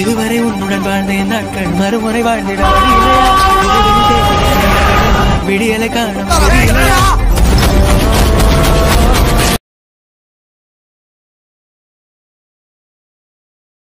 இதுவரை உன்னுடன் வாழ்ந்த என் நாட்கள் மறுமுறை வாழ்ந்திட விடியலை காணும்.